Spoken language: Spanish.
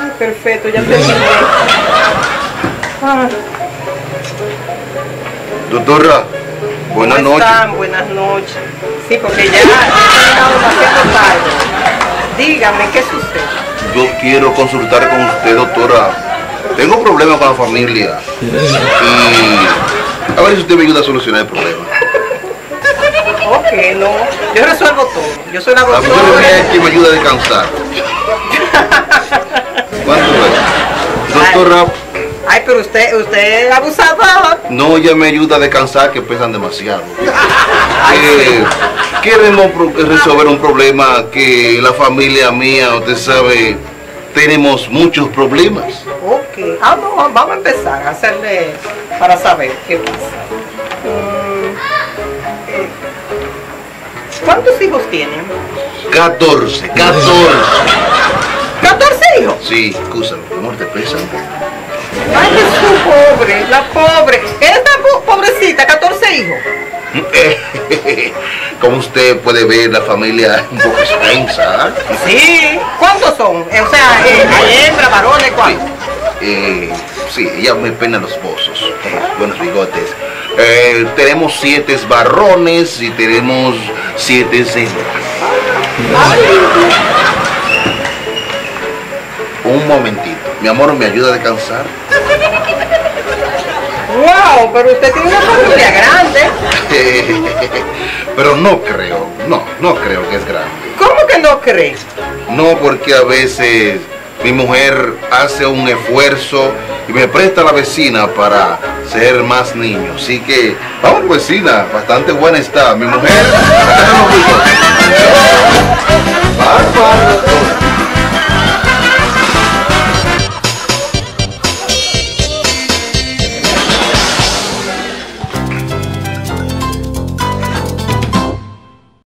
Ay, perfecto, ya terminé. Ah, Doctora, buenas ¿cómo noches. están? Buenas noches. Sí, porque ya he terminado demasiado tarde. Dígame, ¿qué sucede? Yo quiero consultar con usted, doctora. Tengo problemas con la familia. Y a ver si usted me ayuda a solucionar el problema. Ok, no. Yo resuelvo todo. Yo soy la La mujer doctora. mía es que me ayuda a descansar. ¿Cuánto es? Doctora, Ay, pero usted, usted es abusador. no, ella me ayuda a descansar que pesan demasiado. Eh, queremos resolver un problema que la familia mía, usted sabe, tenemos muchos problemas. Ok. Ah, no, vamos a empezar a hacerle para saber qué pasa. Mm, eh, ¿Cuántos hijos tienen? 14, 14. ¿14 hijos? Sí, escúchame, amor, te pesan. Ay, Jesús, pobre, la pobre. Esta po- pobrecita, 14 hijos. Como usted puede ver, la familia es un poco extensa. Sí. ¿Cuántos son? Eh, o sea, eh, hay hembras, varones. Eh, sí, ella me pena los pozos, eh, buenos bigotes. Eh, tenemos siete varones y tenemos siete hembras. Un momentito, mi amor, ¿me ayuda a descansar? Wow, pero usted tiene una familia grande. Pero no creo, no, no creo que es grande. ¿Cómo que no cree? No, porque a veces mi mujer hace un esfuerzo y me presta la vecina para ser más niño. Así que, vamos vecina, bastante buena está mi mujer.